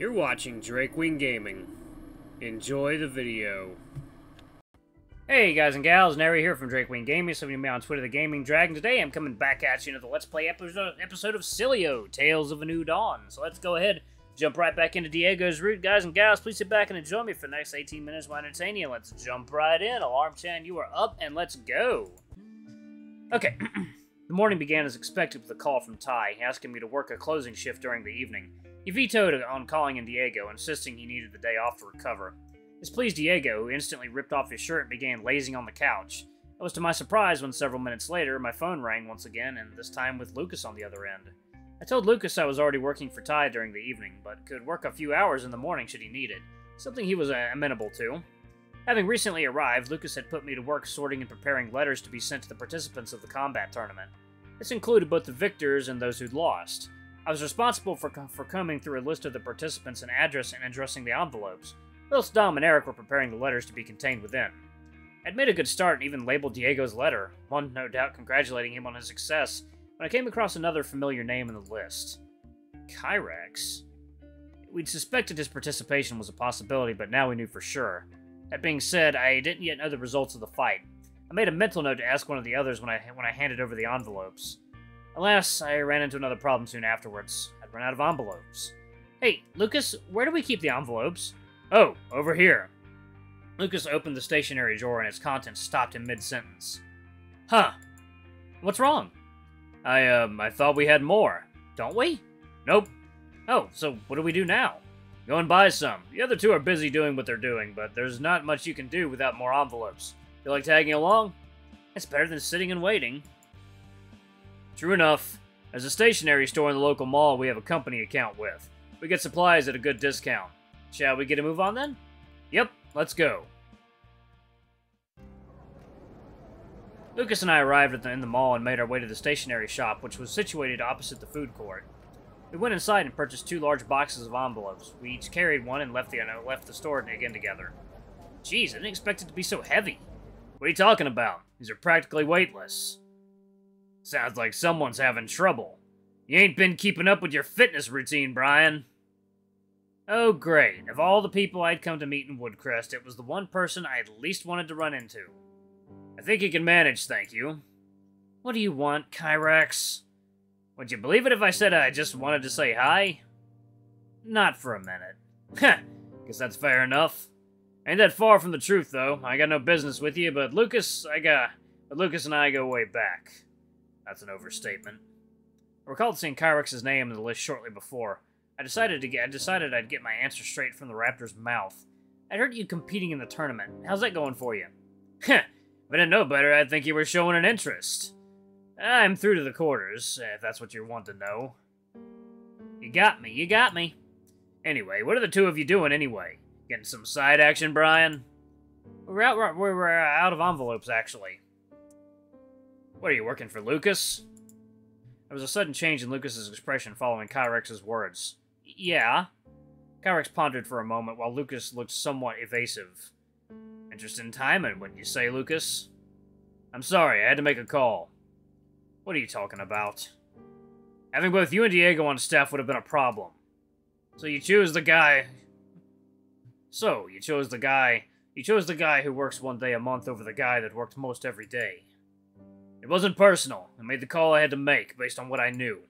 You're watching Drakewing Gaming. Enjoy the video. Hey guys and gals, Nary here from Drakewing Gaming, some of you me on Twitter, The Gaming Dragon. Today I'm coming back at you into the Let's Play episode, episode of Sileo, Tales of a New Dawn. So let's go ahead, jump right back into Diego's route. Guys and gals, please sit back and enjoy me for the next 18 minutes while entertaining you. Let's jump right in. Alarm Chan, you are up, and let's go. Okay, the morning began as expected with a call from Ty, asking me to work a closing shift during the evening. He vetoed on calling in Diego, insisting he needed the day off to recover. This pleased Diego, who instantly ripped off his shirt and began lazing on the couch. It was to my surprise when several minutes later, my phone rang once again, and this time with Lucas on the other end. I told Lucas I was already working for Ty during the evening, but could work a few hours in the morning should he need it, something he was uh, amenable to. Having recently arrived, Lucas had put me to work sorting and preparing letters to be sent to the participants of the combat tournament. This included both the victors and those who'd lost. I was responsible for, for combing through a list of the participants and address and addressing the envelopes, whilst Dom and Eric were preparing the letters to be contained within. I'd made a good start and even labeled Diego's letter, one no doubt congratulating him on his success, when I came across another familiar name in the list. Kyrax. We'd suspected his participation was a possibility, but now we knew for sure. That being said, I didn't yet know the results of the fight. I made a mental note to ask one of the others when I when I handed over the envelopes. Alas, I ran into another problem soon afterwards. I'd run out of envelopes. Hey, Lucas, where do we keep the envelopes? Oh, over here. Lucas opened the stationery drawer and its contents stopped in mid-sentence. Huh. What's wrong? I, um, I thought we had more. Don't we? Nope. Oh, so what do we do now? Go and buy some. The other two are busy doing what they're doing, but there's not much you can do without more envelopes. Feel like tagging along? It's better than sitting and waiting. True enough. as a stationery store in the local mall we have a company account with. We get supplies at a good discount. Shall we get a move on then? Yep, let's go. Lucas and I arrived the, in the mall and made our way to the stationery shop, which was situated opposite the food court. We went inside and purchased two large boxes of envelopes. We each carried one and left the, uh, left the store again together. Geez, I didn't expect it to be so heavy. What are you talking about? These are practically weightless. Sounds like someone's having trouble. You ain't been keeping up with your fitness routine, Brian. Oh, great. Of all the people I'd come to meet in Woodcrest, it was the one person I at least wanted to run into. I think you can manage, thank you. What do you want, Kyrax? Would you believe it if I said I just wanted to say hi? Not for a minute. Heh, guess that's fair enough. Ain't that far from the truth, though. I got no business with you, but Lucas, I got... But Lucas and I go way back. That's an overstatement. I recalled seeing Kyrax's name in the list shortly before. I decided to get I decided I'd get my answer straight from the Raptor's mouth. I heard you competing in the tournament. How's that going for you? Heh, if I didn't know better, I'd think you were showing an interest. I'm through to the quarters, if that's what you want to know. You got me, you got me. Anyway, what are the two of you doing anyway? Getting some side action, Brian? We're out, we're, we're out of envelopes, actually. What are you working for, Lucas? There was a sudden change in Lucas's expression following Kyrex's words. Yeah. Kyrex pondered for a moment while Lucas looked somewhat evasive. Interesting timing, wouldn't you say, Lucas? I'm sorry, I had to make a call. What are you talking about? Having both you and Diego on staff would have been a problem. So you choose the guy... So, you chose the guy... You chose the guy who works one day a month over the guy that worked most every day. It wasn't personal. I made the call I had to make based on what I knew.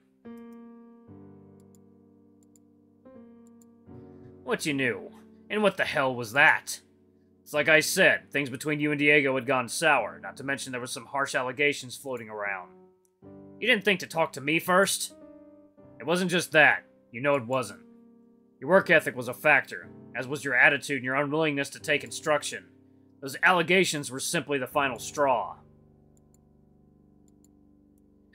What you knew? And what the hell was that? It's like I said, things between you and Diego had gone sour, not to mention there were some harsh allegations floating around. You didn't think to talk to me first? It wasn't just that. You know it wasn't. Your work ethic was a factor, as was your attitude and your unwillingness to take instruction. Those allegations were simply the final straw.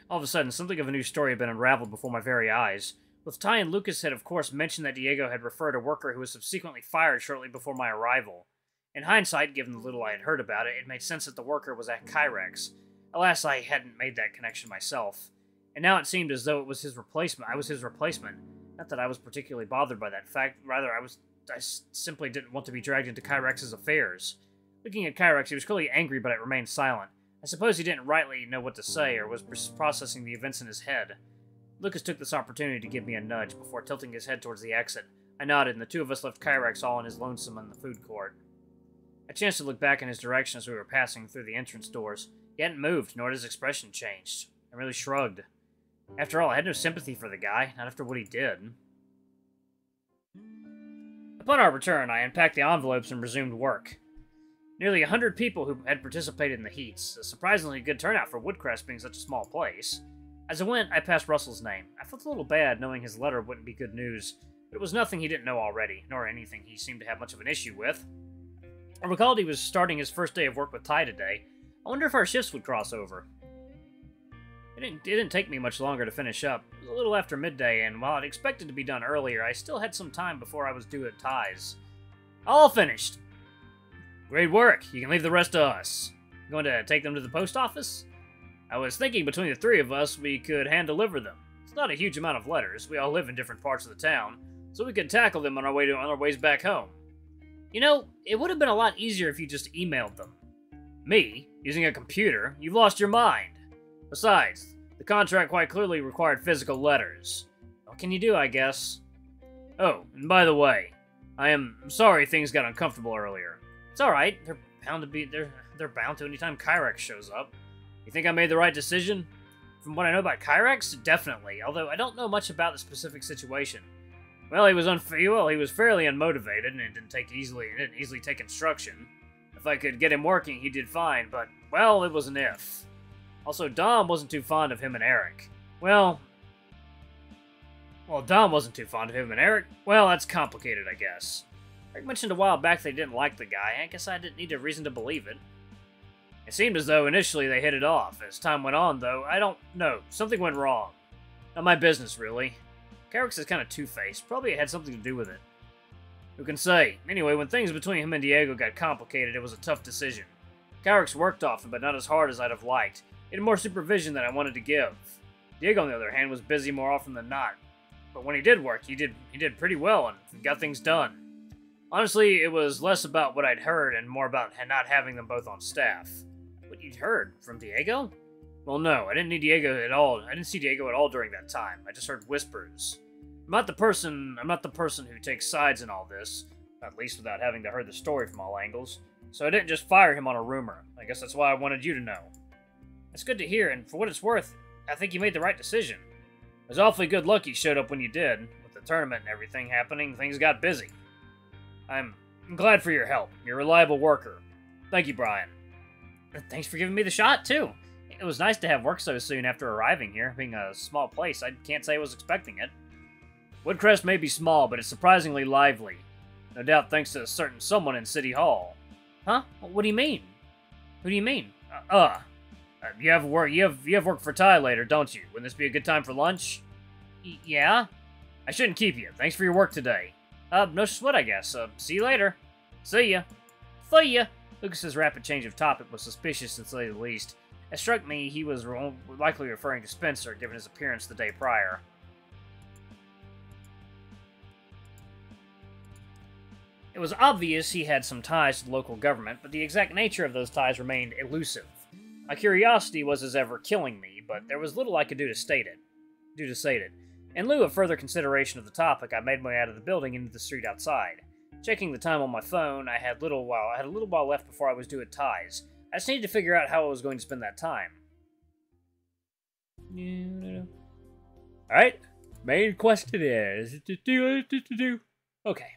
All of a sudden, something of a new story had been unraveled before my very eyes. Both Ty and Lucas had, of course, mentioned that Diego had referred a worker who was subsequently fired shortly before my arrival. In hindsight, given the little I had heard about it, it made sense that the worker was at Kyrex. Alas, I hadn't made that connection myself. And now it seemed as though it was his replacement. I was his replacement. Not that I was particularly bothered by that fact, rather I was I simply didn't want to be dragged into Kyrex's affairs. Looking at Kyrex, he was clearly angry, but it remained silent. I suppose he didn't rightly know what to say, or was processing the events in his head. Lucas took this opportunity to give me a nudge before tilting his head towards the exit, I nodded, and the two of us left Kyrex all on his lonesome in the food court. I chanced to look back in his direction as we were passing through the entrance doors. He hadn't moved, nor had his expression changed. I merely shrugged. After all, I had no sympathy for the guy, not after what he did. Upon our return, I unpacked the envelopes and resumed work. Nearly a hundred people who had participated in the heats, a surprisingly good turnout for Woodcrest being such a small place. As I went, I passed Russel's name. I felt a little bad knowing his letter wouldn't be good news, but it was nothing he didn't know already, nor anything he seemed to have much of an issue with. I recalled he was starting his first day of work with Ty today. I wonder if our shifts would cross over. It didn't, it didn't take me much longer to finish up. It was a little after midday, and while I'd expected to be done earlier, I still had some time before I was due at Ty's. All finished! Great work. You can leave the rest to us. Going to take them to the post office? I was thinking between the three of us, we could hand deliver them. It's not a huge amount of letters. We all live in different parts of the town, so we could tackle them on our way to on our ways back home. You know, it would have been a lot easier if you just emailed them. Me, using a computer, you've lost your mind. Besides, the contract quite clearly required physical letters. What can you do, I guess? Oh, and by the way, I am sorry things got uncomfortable earlier. It's alright, they're bound to be they're they're bound to anytime Kyrex shows up. You think I made the right decision? From what I know about Kyrex, definitely, although I don't know much about the specific situation. Well, he was unf- well, he was fairly unmotivated and didn't take easily didn't easily take instruction. If I could get him working, he did fine, but well, it was an if. Also, Dom wasn't too fond of him and Eric. Well, well, Dom wasn't too fond of him and Eric. Well, that's complicated, I guess. Eric mentioned a while back they didn't like the guy. I guess I didn't need a reason to believe it. It seemed as though initially they hit it off. As time went on, though, I don't know. Something went wrong. Not my business, really. Kyrex is kind of two-faced. Probably it had something to do with it. Who can say? Anyway, when things between him and Diego got complicated, it was a tough decision. Kyrex worked often, but not as hard as I'd have liked. He had more supervision than I wanted to give. Diego, on the other hand, was busy more often than not. But when he did work, he did he did pretty well and got things done. Honestly, it was less about what I'd heard and more about not having them both on staff. What you'd heard from Diego? Well, no, I didn't need Diego at all. I didn't see Diego at all during that time. I just heard whispers. I'm not the person. I'm not the person who takes sides in all this, at least without having to hear the story from all angles. So I didn't just fire him on a rumor. I guess that's why I wanted you to know. It's good to hear, and for what it's worth, I think you made the right decision. It was awfully good luck you showed up when you did. With the tournament and everything happening, things got busy. I'm glad for your help. You're a reliable worker. Thank you, Brian. Thanks for giving me the shot, too. It was nice to have work so soon after arriving here. Being a small place, I can't say I was expecting it. Woodcrest may be small, but it's surprisingly lively. No doubt thanks to a certain someone in City Hall. Huh? What do you mean? Who do you mean? Uh, uh, uh you have work. You have you have work for Ty later, don't you? Wouldn't this be a good time for lunch? Y yeah. I shouldn't keep you. Thanks for your work today. Uh, no sweat, I guess. Uh, see you later. See ya. See ya. Lucas's rapid change of topic was suspicious to say the least. It struck me he was likely referring to Spencer, given his appearance the day prior. It was obvious he had some ties to the local government, but the exact nature of those ties remained elusive. My curiosity was as ever killing me, but there was little I could do to state it. Do to state it. In lieu of further consideration of the topic, I made my way out of the building into the street outside. Checking the time on my phone, I had little while I had a little while left before I was due at Ty's. I just needed to figure out how I was going to spend that time. Alright, main question is Okay.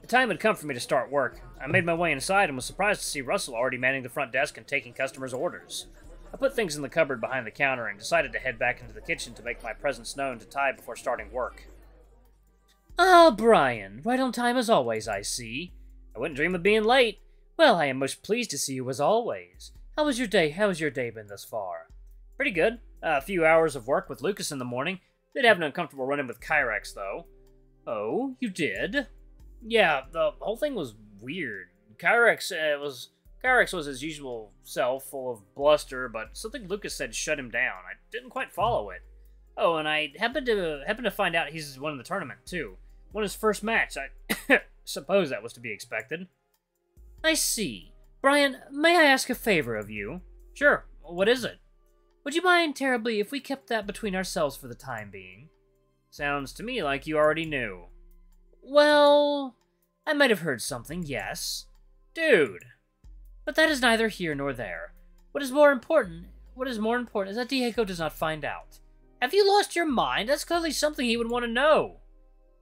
The time had come for me to start work. I made my way inside and was surprised to see Russel already manning the front desk and taking customers' orders. I put things in the cupboard behind the counter and decided to head back into the kitchen to make my presence known to Ty before starting work. Ah, Brian, right on time as always, I see. I wouldn't dream of being late. Well, I am most pleased to see you as always. How was your day? How has your day been thus far? Pretty good. Uh, a few hours of work with Lucas in the morning. Did have an uncomfortable run-in with Kyrex, though. Oh, you did? Yeah, the whole thing was weird. Kyrex uh, was Kyrex was his usual self, full of bluster, but something Lucas said shut him down. I didn't quite follow it. Oh, and I happened to happened to find out he's won the tournament too. Won his first match. I suppose that was to be expected. I see. Brian, may I ask a favor of you? Sure. What is it? Would you mind terribly if we kept that between ourselves for the time being? Sounds to me like you already knew. Well, I might have heard something, yes. Dude! But that is neither here nor there. What is more important, what is more important is that Diego does not find out. Have you lost your mind? That's clearly something he would want to know.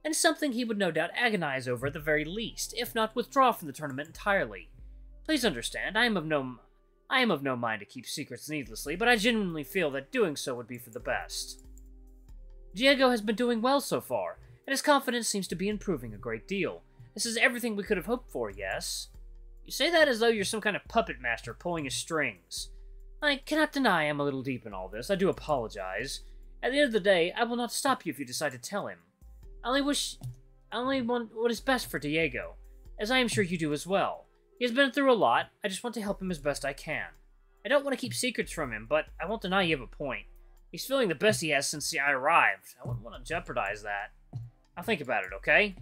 And something he would no doubt agonize over at the very least, if not withdraw from the tournament entirely. Please understand, I am of no I am of no mind to keep secrets needlessly, but I genuinely feel that doing so would be for the best. Diego has been doing well so far, and his confidence seems to be improving a great deal. This is everything we could have hoped for, yes? You say that as though you're some kind of puppet master pulling his strings. I cannot deny I'm a little deep in all this. I do apologize. At the end of the day, I will not stop you if you decide to tell him. I only wish... I only want what is best for Diego, as I am sure you do as well. He has been through a lot. I just want to help him as best I can. I don't want to keep secrets from him, but I won't deny you have a point. He's feeling the best he has since I arrived. I wouldn't want to jeopardize that. I'll think about it, okay?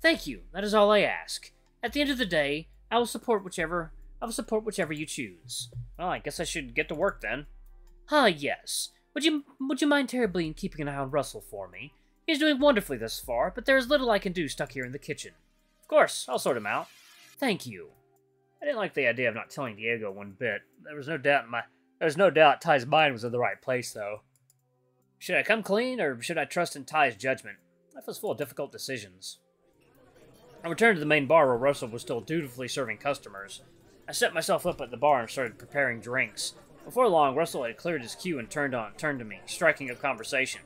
Thank you. That is all I ask. At the end of the day, I will support whichever I will support whichever you choose. Well, I guess I should get to work then. Ah, yes. Would you would you mind terribly in keeping an eye on Russel for me? He's doing wonderfully thus far, but there is little I can do stuck here in the kitchen. Of course, I'll sort him out. Thank you. I didn't like the idea of not telling Diego one bit. There was no doubt my there was no doubt Ty's mind was in the right place though. Should I come clean or should I trust in Ty's judgment? Life was full of difficult decisions. I returned to the main bar where Russel was still dutifully serving customers. I set myself up at the bar and started preparing drinks. Before long, Russel had cleared his queue and turned on turned to me, striking up conversation.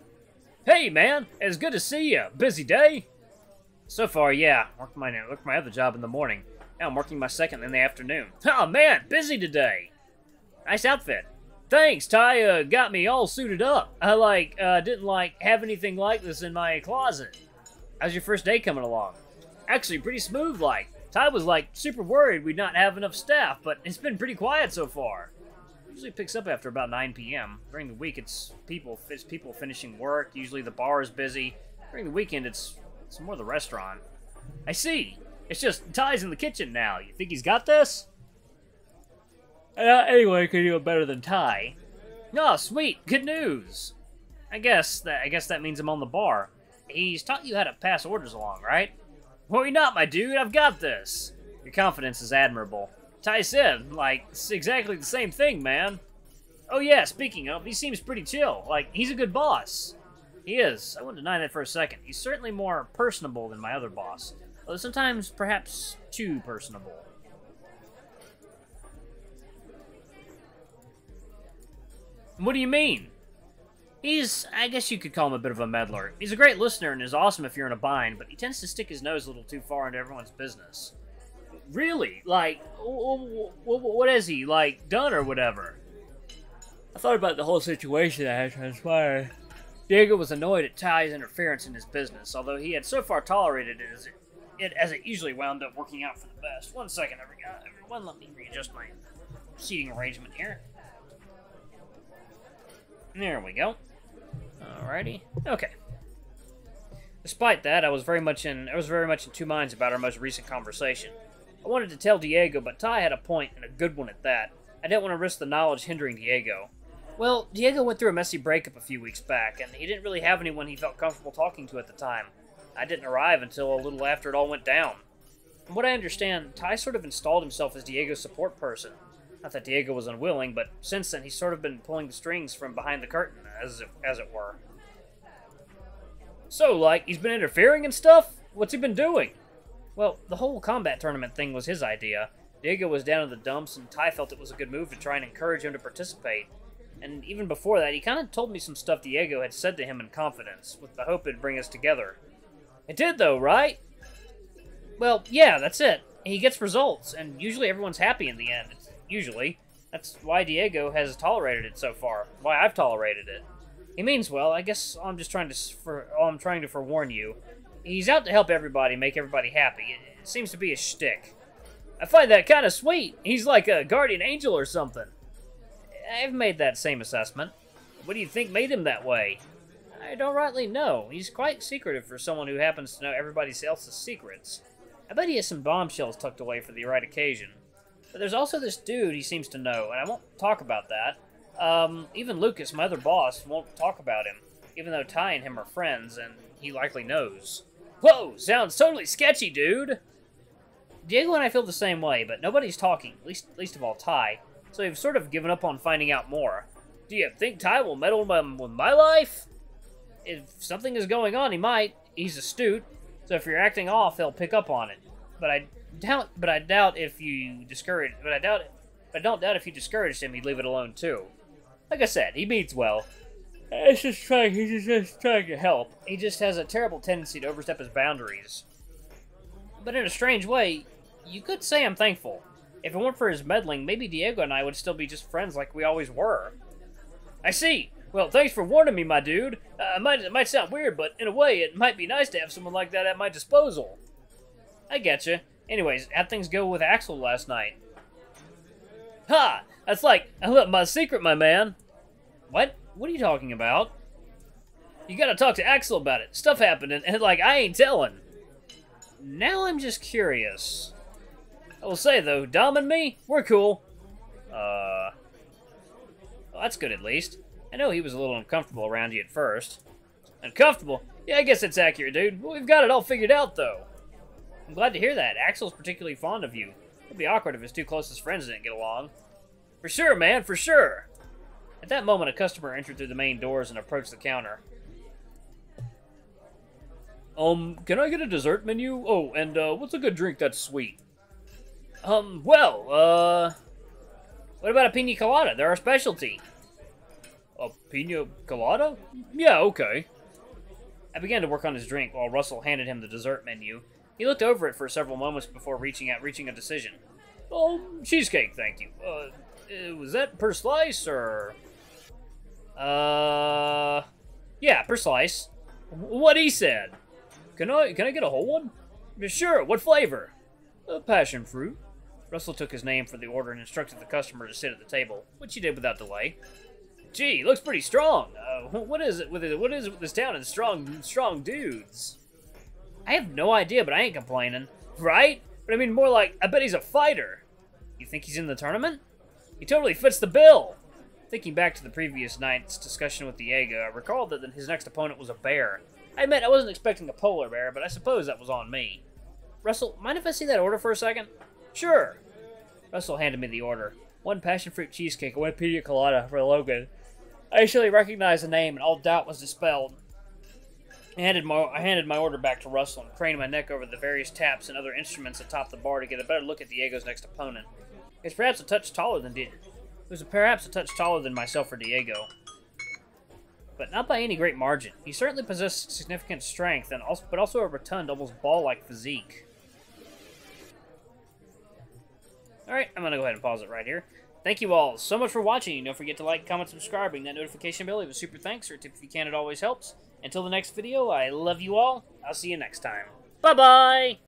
Hey man, it's good to see you. Busy day? So far, yeah. Worked my worked my other job in the morning. Now I'm working my second in the afternoon. Oh man, busy today. Nice outfit. Thanks, Ty. Uh, got me all suited up. I like uh, didn't like have anything like this in my closet. How's your first day coming along? Actually, pretty smooth. Like Ty was like super worried we'd not have enough staff, but it's been pretty quiet so far. Usually picks up after about 9 p.m. During the week, it's people it's people finishing work. Usually the bar is busy. During the weekend, it's it's more the restaurant. I see. It's just Ty's in the kitchen now. You think he's got this? Uh, anyway, could do it better than Ty. Oh, sweet, good news. I guess that I guess that means I'm on the bar. He's taught you how to pass orders along, right? Worry not, my dude. I've got this. Your confidence is admirable. Ty said, like, it's exactly the same thing, man. Oh yeah, speaking of, he seems pretty chill. Like, he's a good boss. He is. I wouldn't deny that for a second. He's certainly more personable than my other boss. Although sometimes perhaps too personable. What do you mean? He's, I guess you could call him a bit of a meddler. He's a great listener and is awesome if you're in a bind, but he tends to stick his nose a little too far into everyone's business. Really? Like, what is he, like, done or whatever? I thought about the whole situation that had transpired. Diego was annoyed at Ty's interference in his business, although he had so far tolerated it as it, it as it usually wound up working out for the best. One second, everyone, let me readjust my seating arrangement here. There we go. Alrighty. Okay. Despite that, I was very much in I was very much in two minds about our most recent conversation. I wanted to tell Diego, but Ty had a point and a good one at that. I didn't want to risk the knowledge hindering Diego. Well, Diego went through a messy breakup a few weeks back, and he didn't really have anyone he felt comfortable talking to at the time. I didn't arrive until a little after it all went down. From what I understand, Ty sort of installed himself as Diego's support person. Not that Diego was unwilling, but since then he's sort of been pulling the strings from behind the curtain, as it, as it were. So, like, he's been interfering and stuff? What's he been doing? Well, the whole combat tournament thing was his idea. Diego was down in the dumps, and Ty felt it was a good move to try and encourage him to participate. And even before that, he kind of told me some stuff Diego had said to him in confidence, with the hope it'd bring us together. It did, though, right? Well, yeah, that's it. He gets results, and usually everyone's happy in the end. Usually. That's why Diego has tolerated it so far. Why I've tolerated it. He means well. I guess I'm just trying to for oh, I'm trying to forewarn you. He's out to help everybody, make everybody happy. It, it seems to be a shtick. I find that kind of sweet. He's like a guardian angel or something. I've made that same assessment. What do you think made him that way? I don't rightly know. He's quite secretive for someone who happens to know everybody else's secrets. I bet he has some bombshells tucked away for the right occasion. But there's also this dude he seems to know, and I won't talk about that. Um, even Lucas, my other boss, won't talk about him, even though Ty and him are friends, and he likely knows. Whoa, sounds totally sketchy, dude. Diego and I feel the same way, but nobody's talking, least least of all Ty. So we've sort of given up on finding out more. Do you think Ty will meddle with my life? If something is going on, he might. He's astute, so if you're acting off, he'll pick up on it. But I doubt. But I doubt if you discourage. But I doubt. But I don't doubt if you discouraged him, he'd leave it alone too. Like I said, he means well. He's just trying. He's just trying to help. He just has a terrible tendency to overstep his boundaries. But in a strange way, you could say I'm thankful. If it weren't for his meddling, maybe Diego and I would still be just friends like we always were. I see. Well, thanks for warning me, my dude. Uh, it, might, it might sound weird, but in a way, it might be nice to have someone like that at my disposal. I getcha. Anyways, how'd things go with Axel last night? Ha! That's like, I let my secret, my man. What? What are you talking about? You gotta talk to Axel about it. Stuff happened, and, and like, I ain't telling. Now I'm just curious. I will say, though, Dom and me, we're cool. Uh... Well, that's good, at least. I know he was a little uncomfortable around you at first. Uncomfortable? Yeah, I guess that's accurate, dude. We've got it all figured out, though. I'm glad to hear that. Axel's particularly fond of you. It'd be awkward if his two closest friends didn't get along. For sure, man, for sure. At that moment, a customer entered through the main doors and approached the counter. Um, can I get a dessert menu? Oh, and, uh, what's a good drink that's sweet? Um, well, uh... What about a pina colada? They're our specialty. A pina colada? Yeah, okay. I began to work on his drink while Russel handed him the dessert menu. He looked over it for several moments before reaching out, reaching a decision. Oh, cheesecake, thank you. Uh, uh was that per slice, or... Uh... Yeah, per slice. What he said. Can I, can I get a whole one? Sure, what flavor? Passion fruit. Russel took his name for the order and instructed the customer to sit at the table, which he did without delay. Gee, looks pretty strong. Uh, what is it with it? What is it with this town and strong, strong dudes? I have no idea, but I ain't complaining. Right? But I mean more like, I bet he's a fighter. You think he's in the tournament? He totally fits the bill. Thinking back to the previous night's discussion with Diego, I recalled that his next opponent was a bear. I admit I wasn't expecting a polar bear, but I suppose that was on me. Russel, mind if I see that order for a second? Sure. Russel handed me the order. One passion fruit cheesecake one pina colada for Logan. I instantly recognized the name, and all doubt was dispelled. I handed, my, I handed my order back to Russel and craned my neck over the various taps and other instruments atop the bar to get a better look at Diego's next opponent. Was perhaps a touch taller than Di- He was perhaps a touch taller than myself or Diego, but not by any great margin. He certainly possessed significant strength, and also, but also a rotund, almost ball-like physique. Alright, I'm going to go ahead and pause it right here. Thank you all so much for watching. Don't forget to like, comment, subscribe, ring that notification bell. Leave a super thanks or tip if you can. It always helps. Until the next video, I love you all. I'll see you next time. Bye-bye!